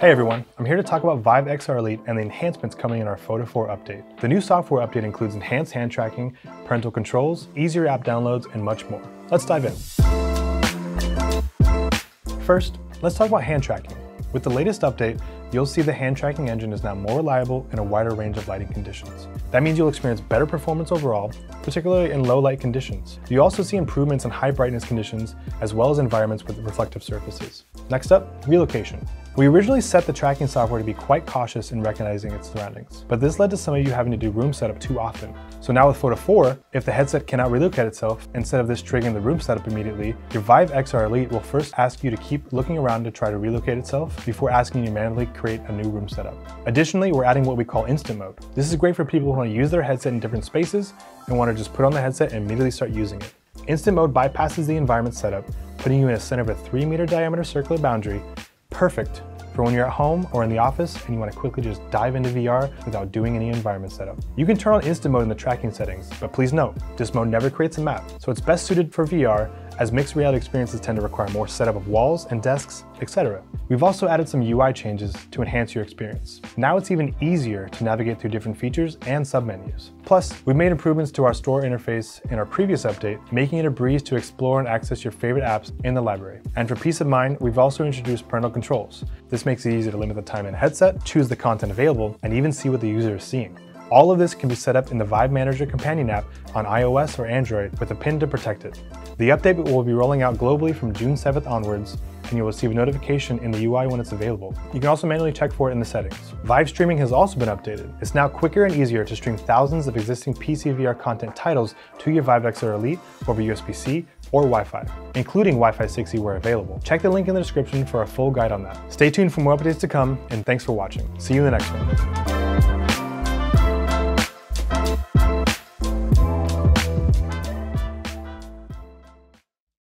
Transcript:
Hey everyone, I'm here to talk about Vive XR Elite and the enhancements coming in our FOTA 4 update. The new software update includes enhanced hand tracking, parental controls, easier app downloads, and much more. Let's dive in. First, let's talk about hand tracking. With the latest update, you'll see the hand tracking engine is now more reliable in a wider range of lighting conditions. That means you'll experience better performance overall, particularly in low light conditions. You also see improvements in high brightness conditions, as well as environments with reflective surfaces. Next up, relocation. We originally set the tracking software to be quite cautious in recognizing its surroundings, but this led to some of you having to do room setup too often. So now with FOTA 4, if the headset cannot relocate itself, instead of this triggering the room setup immediately, your Vive XR Elite will first ask you to keep looking around to try to relocate itself before asking you to manually create a new room setup. Additionally, we're adding what we call instant mode. This is great for people who want to use their headset in different spaces and want to just put on the headset and immediately start using it. Instant mode bypasses the environment setup, putting you in the center of a 3 meter diameter circular boundary, perfect for when you're at home or in the office and you want to quickly just dive into VR without doing any environment setup. You can turn on instant mode in the tracking settings, but please note, this mode never creates a map, so it's best suited for VR as mixed reality experiences tend to require more setup of walls and desks, etc. We've also added some UI changes to enhance your experience. Now it's even easier to navigate through different features and submenus. Plus, we've made improvements to our store interface in our previous update, making it a breeze to explore and access your favorite apps in the library. And for peace of mind, we've also introduced parental controls. This makes it easy to limit the time in headset, choose the content available, and even see what the user is seeing. All of this can be set up in the Vive Manager companion app on iOS or Android with a pin to protect it. The update will be rolling out globally from June 7th onwards, and you'll receive a notification in the UI when it's available. You can also manually check for it in the settings. Vive streaming has also been updated. It's now quicker and easier to stream thousands of existing PC VR content titles to your Vive XR Elite over USB-C or Wi-Fi, including Wi-Fi 6E where available. Check the link in the description for a full guide on that. Stay tuned for more updates to come, and thanks for watching. See you in the next one.